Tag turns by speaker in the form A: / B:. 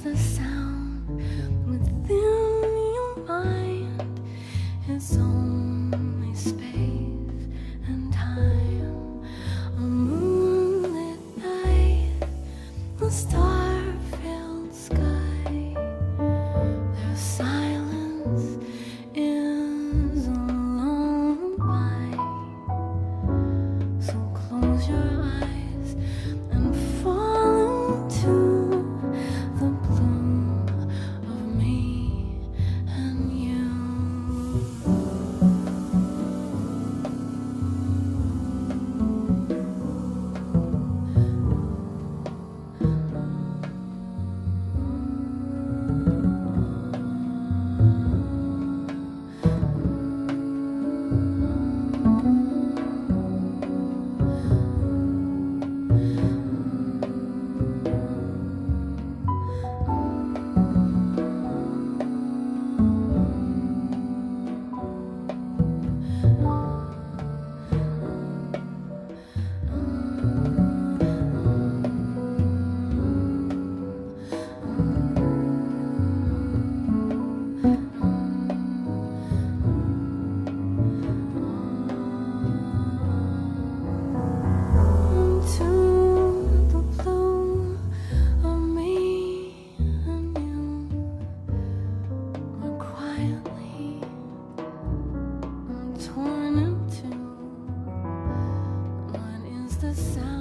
A: the sound the sound